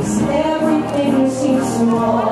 makes everything seems small.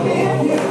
Amen.